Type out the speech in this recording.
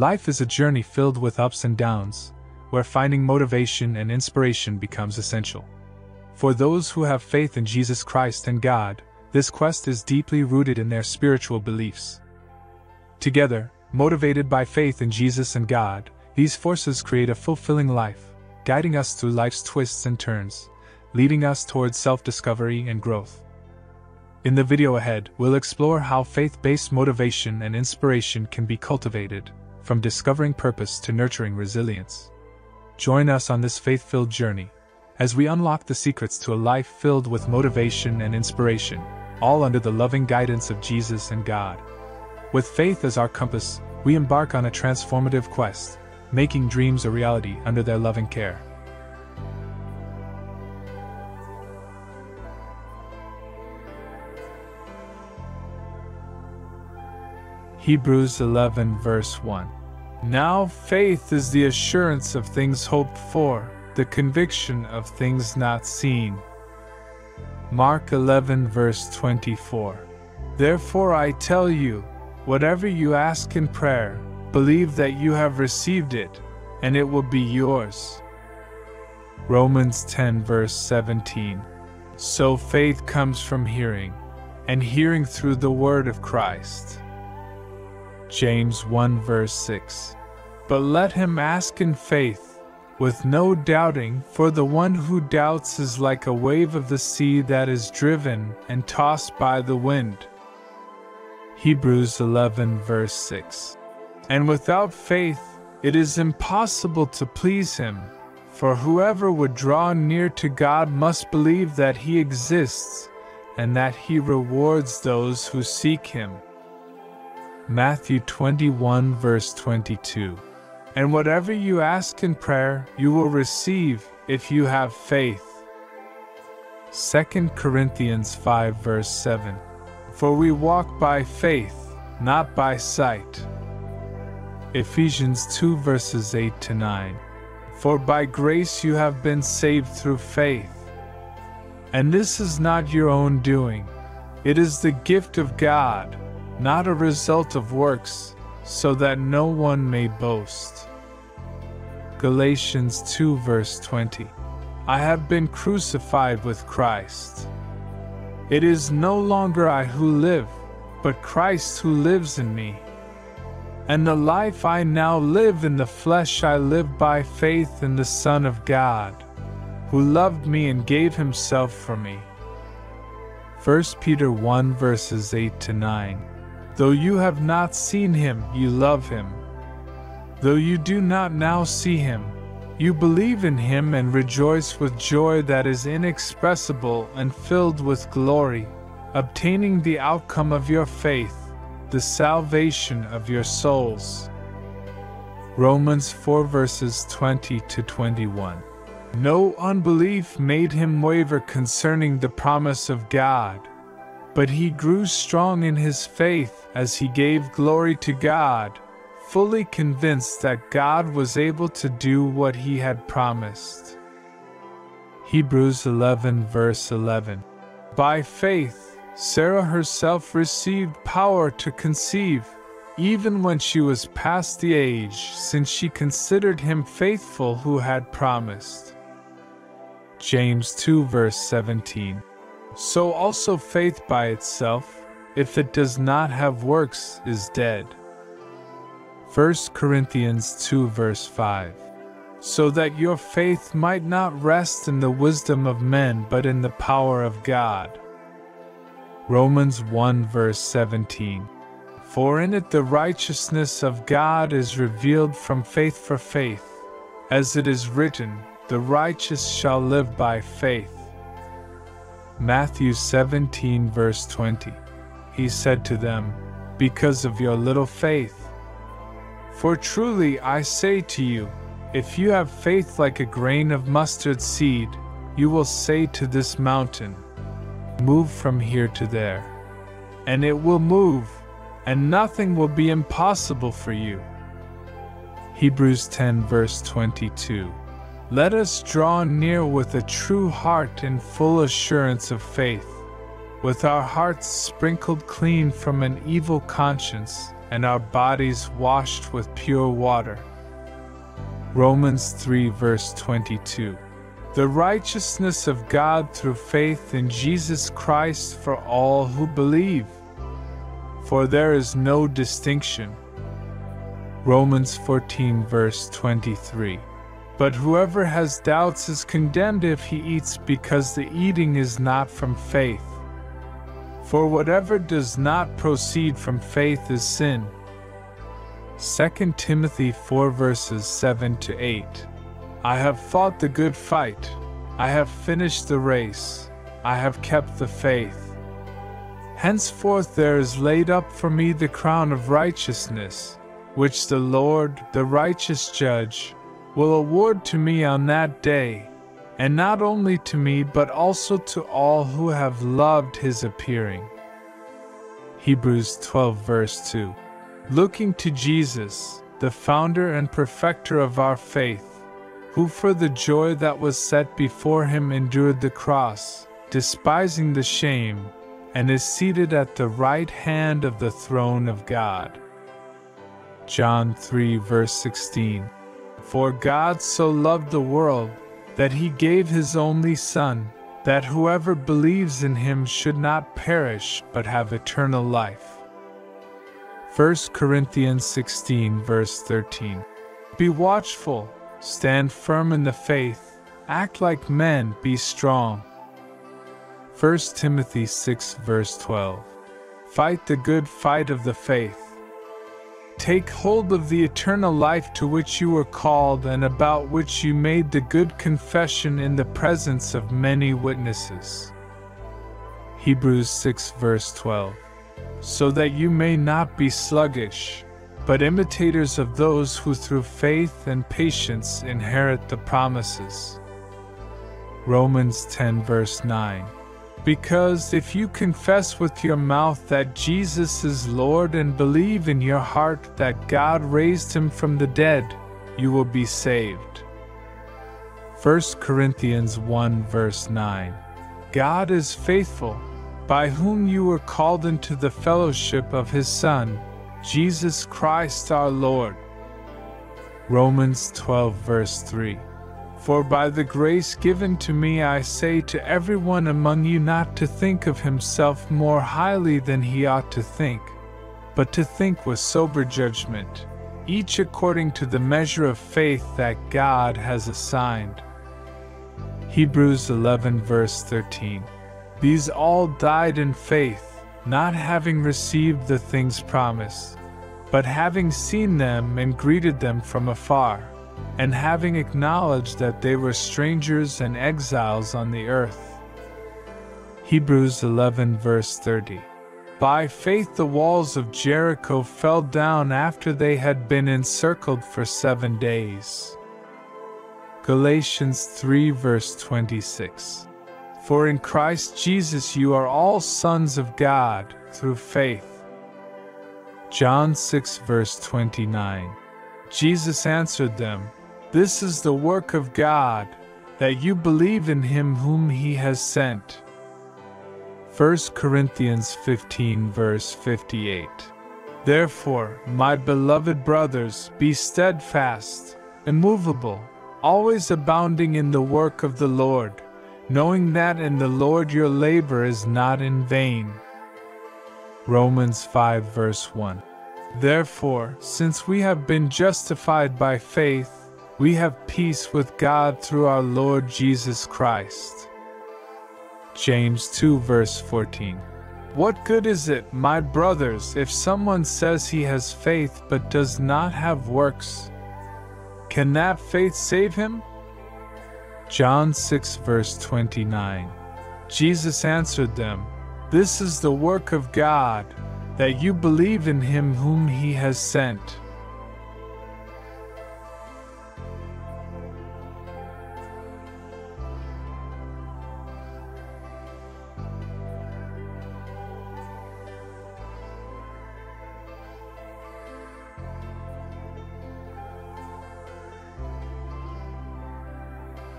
Life is a journey filled with ups and downs, where finding motivation and inspiration becomes essential. For those who have faith in Jesus Christ and God, this quest is deeply rooted in their spiritual beliefs. Together, motivated by faith in Jesus and God, these forces create a fulfilling life, guiding us through life's twists and turns, leading us towards self discovery and growth. In the video ahead, we'll explore how faith based motivation and inspiration can be cultivated, from discovering purpose to nurturing resilience. Join us on this faith filled journey as we unlock the secrets to a life filled with motivation and inspiration, all under the loving guidance of Jesus and God. With faith as our compass, we embark on a transformative quest, making dreams a reality under their loving care. Hebrews 11, verse 1. Now faith is the assurance of things hoped for the conviction of things not seen. Mark 11, verse 24. Therefore I tell you, whatever you ask in prayer, believe that you have received it, and it will be yours. Romans 10, verse 17. So faith comes from hearing, and hearing through the word of Christ. James 1, verse 6. But let him ask in faith with no doubting, for the one who doubts is like a wave of the sea that is driven and tossed by the wind. Hebrews 11, verse 6. And without faith, it is impossible to please Him, for whoever would draw near to God must believe that He exists and that He rewards those who seek Him. Matthew 21, verse 22. And whatever you ask in prayer, you will receive if you have faith. 2 Corinthians 5 verse 7. For we walk by faith, not by sight. Ephesians 2 verses 8 to 9. For by grace you have been saved through faith. And this is not your own doing, it is the gift of God, not a result of works so that no one may boast. Galatians 2 verse 20 I have been crucified with Christ. It is no longer I who live, but Christ who lives in me. And the life I now live in the flesh I live by faith in the Son of God, who loved me and gave himself for me. 1 Peter 1 verses 8 to 9 Though you have not seen him, you love him. Though you do not now see him, you believe in him and rejoice with joy that is inexpressible and filled with glory, obtaining the outcome of your faith, the salvation of your souls. Romans 4 verses 20 to 21. No unbelief made him waver concerning the promise of God but he grew strong in his faith as he gave glory to God, fully convinced that God was able to do what he had promised. Hebrews 11, verse 11. By faith, Sarah herself received power to conceive, even when she was past the age, since she considered him faithful who had promised. James 2, verse 17. So also faith by itself, if it does not have works, is dead. 1 Corinthians 2 verse 5. So that your faith might not rest in the wisdom of men but in the power of God. Romans 1 verse 17. For in it the righteousness of God is revealed from faith for faith, as it is written, the righteous shall live by faith. Matthew 17, verse 20. He said to them, Because of your little faith. For truly I say to you, if you have faith like a grain of mustard seed, you will say to this mountain, Move from here to there. And it will move, and nothing will be impossible for you. Hebrews 10, verse 22. Let us draw near with a true heart and full assurance of faith, with our hearts sprinkled clean from an evil conscience, and our bodies washed with pure water. Romans 3 verse 22. The righteousness of God through faith in Jesus Christ for all who believe. For there is no distinction. Romans 14 verse 23. But whoever has doubts is condemned if he eats because the eating is not from faith. For whatever does not proceed from faith is sin. 2 Timothy 4 verses 7 to 8. I have fought the good fight. I have finished the race. I have kept the faith. Henceforth there is laid up for me the crown of righteousness, which the Lord, the righteous judge, will award to me on that day, and not only to me but also to all who have loved his appearing. Hebrews 12 verse 2 looking to Jesus, the founder and perfecter of our faith, who for the joy that was set before him endured the cross, despising the shame, and is seated at the right hand of the throne of God. John 3 verse 16 For God so loved the world, that he gave his only Son, that whoever believes in him should not perish but have eternal life. 1 Corinthians 16, verse 13. Be watchful, stand firm in the faith, act like men, be strong. 1 Timothy 6, verse 12. Fight the good fight of the faith. Take hold of the eternal life to which you were called and about which you made the good confession in the presence of many witnesses. Hebrews 6, verse 12 so that you may not be sluggish, but imitators of those who through faith and patience inherit the promises. Romans 10 verse 9. Because if you confess with your mouth that Jesus is Lord and believe in your heart that God raised him from the dead, you will be saved. 1 Corinthians 1 verse 9. God is faithful by whom you were called into the fellowship of his Son, Jesus Christ our Lord. Romans 12, verse 3. For by the grace given to me I say to everyone among you not to think of himself more highly than he ought to think, but to think with sober judgment, each according to the measure of faith that God has assigned. Hebrews 11, verse 13. These all died in faith, not having received the things promised, but having seen them and greeted them from afar, and having acknowledged that they were strangers and exiles on the earth. Hebrews 11 verse 30. By faith the walls of Jericho fell down after they had been encircled for seven days. Galatians 3 verse 26. For in Christ Jesus you are all sons of God through faith. John 6 verse 29. Jesus answered them, This is the work of God, that you believe in him whom he has sent. 1 Corinthians 15 verse 58. Therefore, my beloved brothers, be steadfast, immovable, always abounding in the work of the Lord knowing that in the Lord your labor is not in vain. Romans 5 verse 1. Therefore, since we have been justified by faith, we have peace with God through our Lord Jesus Christ. James 2 verse 14. What good is it, my brothers, if someone says he has faith but does not have works? Can that faith save him? John 6, verse 29. Jesus answered them, This is the work of God, that you believe in him whom he has sent.